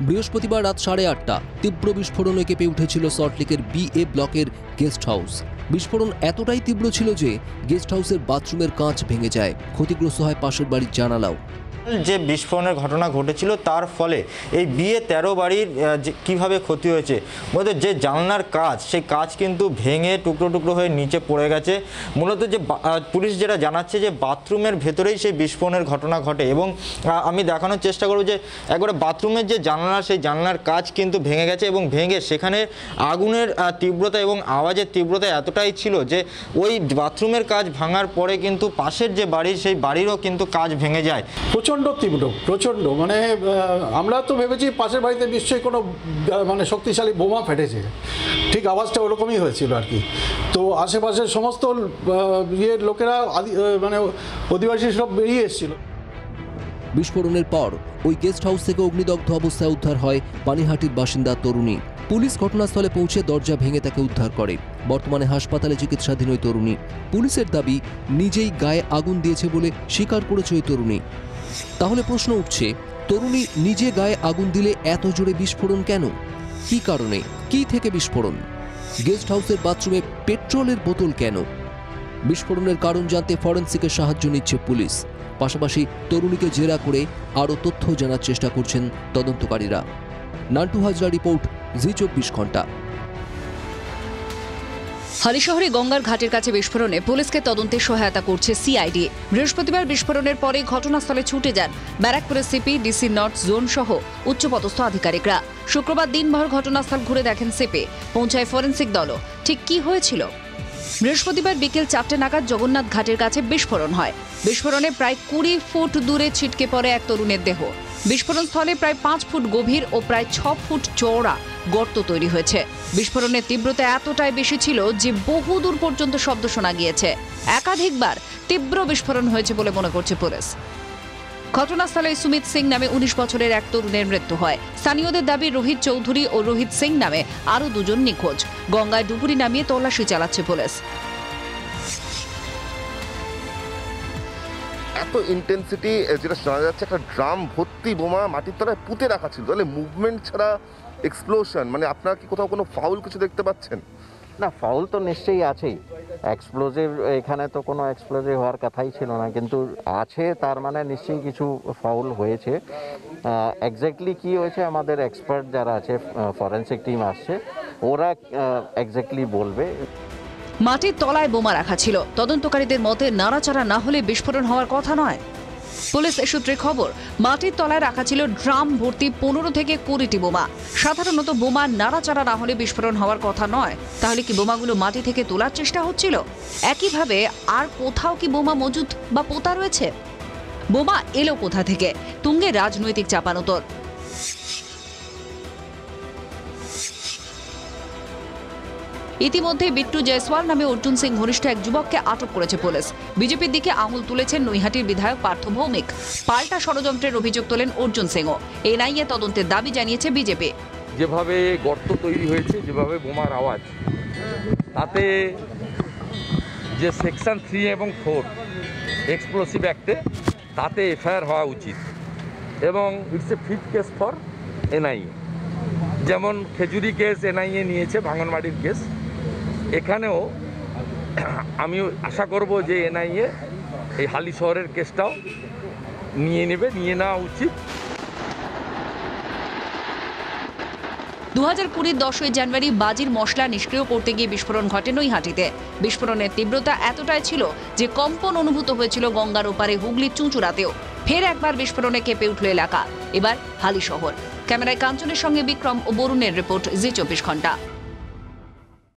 বৃহস্পতিবার রাত সাড়ে আটটা, তীব্র বিস্ফোরণে কেঁপে উঠেছিল সল্টলেকের বি এ ব্লকের গেস্ট হাউস। বিস্ফোরণ এতটাই তীব্র ছিল যে, গেস্ট হাউসের বাথরুমের কাঁচ ভেঙে যায়। ক্ষতিগ্রস্ত হয় পাশের বাড়ির জানালাও। যে বিস্ফোরণের ঘটনা ঘটেছিল তার ফলে এই বিয়ে তেরো বাড়ির কীভাবে ক্ষতি হয়েছে? মূলত যে জানলার কাজ, সেই কাজ কিন্তু ভেঙে টুকরো টুকরো হয়ে নিচে পড়ে গেছে। মূলত যে পুলিশ যেটা জানাচ্ছে যে বাথরুমের ভেতরেই সেই বিস্ফোরণের ঘটনা ঘটে এবং আমি দেখানোর চেষ্টা করব যে একবারে বাথরুমের যে জানলা, সেই জানলার কাজ কিন্তু ভেঙে গেছে এবং ভেঙে সেখানে আগুনের তীব্রতা এবং আওয়াজের তীব্রতা এতটাই ছিল যে ওই বাথরুমের কাজ ভাঙার পরে কিন্তু পাশের যে বাড়ি, সেই বাড়িরও কিন্তু কাজ ভেঙে যায়। প্রচণ্ড তীব্র, প্রচণ্ড। মানে আমরা তো ভেবেছি পাশের বাড়িতে নিশ্চয়ই কোনো মানে শক্তিশালী বোমা ফেটেছে। ঠিক আওয়াজটা ওরকমই হয়েছিল আর কি। তো আশেপাশের সমস্ত ইয়ের লোকেরা মানে অধিবাসী সব বেরিয়ে এসেছিল। বিস্ফোরণের পর ওই গেস্ট হাউস থেকে অগ্নিদগ্ধ অবস্থায় উদ্ধার হয় পানিহাটির বাসিন্দা তরুণী। পুলিশ ঘটনাস্থলে পৌঁছে দরজা ভেঙে তাকে উদ্ধার করে। বর্তমানে হাসপাতালে চিকিৎসাধীন ওই তরুণী। পুলিশের দাবি, নিজেই গায়ে আগুন দিয়েছে বলে স্বীকার করেছে ওই তরুণী। তাহলে প্রশ্ন উঠছে, তরুণী নিজে গায়ে আগুন দিলে এত জোরে বিস্ফোরণ কেন? কী কারণে? কী থেকে বিস্ফোরণ? গেস্ট হাউসের বাথরুমে পেট্রোলের বোতল কেন? বিস্ফোরণের কারণ জানতে ফরেন্সিকের সাহায্য নিচ্ছে পুলিশ। পাশাপাশি তরুণীকে জেরা করে আরও তথ্য জানার চেষ্টা করছেন তদন্তকারীরা। নান্টু হাজরা রিপোর্ট, জি চব্বিশ ঘণ্টা। হালিশহরে গঙ্গার ঘাটের কাছে বিস্ফোরণে পুলিশকে তদন্তে সহায়তা করছে সিআইডি। বৃহস্পতিবার বিস্ফোরণের পরে ঘটনাস্থলে ছুটে যান ব্যারাকপুরের সিপি, ডিসি নর্থ জোন সহ উচ্চপদস্থ আধিকারিকরা। শুক্রবার দিনভর ঘটনাস্থল ঘুরে দেখেন সিপি। পৌঁছায় ফরেন্সিক দলও। ঠিক কি হয়েছিল? বৃহস্পতিবার বিকেল চারটে নাগাদ জগন্নাথ ঘাটের কাছে বিস্ফোরণ হয়। বিস্ফোরণে প্রায় কুড়ি ফুট দূরে ছিটকে পড়ে এক তরুণের দেহ। বিস্ফোরণ স্থলে প্রায় পাঁচ ফুট গভীর ও প্রায় ছ ফুট চওড়া গর্ত তৈরি হয়েছে। বিস্ফোরণের তীব্রতা এতটাই বেশি ছিল যে বহু দূর পর্যন্ত শব্দ শোনা গিয়েছে। একাধিকবার তীব্র বিস্ফোরণ হয়েছে বলে মনে করছে পুলিশ। ঘটনাস্থলে সুমিত সিং নামে উনিশ বছরের এক তরুণের মৃত্যু হয়। স্থানীয়দের দাবি, রোহিত চৌধুরী ও রোহিত সিং নামে আরও দুজন নিখোঁজ। গঙ্গায় ডুবুরি নামিয়ে তল্লাশি চালাচ্ছে পুলিশ। এত ইন্টেন্সিটি যেটা শোনা যাচ্ছে, একটা ড্রাম ভর্তি বোমা মাটির তলায় পুঁতে রাখা ছিল। তাহলে মুভমেন্ট ছাড়া এক্সপ্লোশন মানে আপনারা কি কোথাও কোনো ফাউল কিছু দেখতে পাচ্ছেন? না ফাউল তো নিশ্চয়ই আছেই। এক্সপ্লোজিভ এখানে তো কোনো এক্সপ্লোজিভ হওয়ার কথাই ছিল না, কিন্তু আছে, তার মানে নিশ্চয়ই কিছু ফাউল হয়েছে। এক্স্যাক্টলি কি হয়েছে, আমাদের এক্সপার্ট যারা আছে ফরেন্সিক টিম আসছে, ওরা এক্স্যাক্টলি বলবে। মাটির তলায় বোমা রাখা ছিল। তদন্তকারীদের মতে, নাড়াচাড়া না হলে বিস্ফোরণ হওয়ার কথা নয়। পুলিশ সূত্রে খবর, মাটির তলায় রাখা ছিল ড্রাম ভর্তি পনেরো থেকে কুড়িটি বোমা। সাধারণত বোমা নাড়াচাড়া না হলে বিস্ফোরণ হওয়ার কথা নয়। তাহলে কি বোমাগুলো মাটি থেকে তোলার চেষ্টা হচ্ছিল? একইভাবে আর কোথাও কি বোমা মজুদ বা পোতা রয়েছে? বোমা এলো কোথা থেকে? তুঙ্গে রাজনৈতিক চাপানোতর। ইতিমধ্যে বিট্টু জয়সওয়াল নামে অর্জুন সিং ঘনিষ্ঠ এক যুবককে আটক করেছে পুলিশ। বিজেপির দিকে আঙুল তুলেছেন নৈহাটির বিধায়ক পার্থ ভৌমিক। পাল্টা ষড়যন্ত্রের অভিযোগ তোলেন অর্জুন সিংও। এনআইএ তদন্তের দাবি জানিয়েছে বিজেপি। যেভাবে গর্ত তৈরি হয়েছে, যেভাবে বোমার আওয়াজ, তাতে যে সেকশন থ্রি এবং ফোর এক্সপ্লোসিভ অ্যাক্টে, তাতে এফআইআর হওয়া উচিত এবং it's a fit case for NIA. যেমন খেজুরি কেস এনআইএ নিয়েছে, ভাঙনবাড়ির কেস এখানেও আমি আশা করব যে এনআইএ এই হালি শহরের কেসটাও নিয়ে নেবে, নিয়ে নেওয়া উচিত। দু হাজার কুড়ির দশই জানুয়ারি বাজির মশলা নিষ্ক্রিয় করতে গিয়ে বিস্ফোরণ ঘটে নৈহাটিতে। বিস্ফোরণের তীব্রতা এতটাই ছিল যে কম্পন অনুভূত হয়েছিল গঙ্গার ওপারে হুগলির চুঁচুড়াতেও। ফের একবার বিস্ফোরণে কেঁপে উঠল এলাকা। এবার হালি শহর। ক্যামেরায় কাঞ্চনের সঙ্গে বিক্রম ও বরুণের রিপোর্ট জি চব্বিশ ঘণ্টা।